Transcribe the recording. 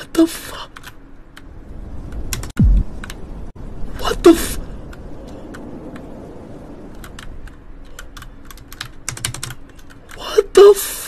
What the fuck? What the f- What the fuck?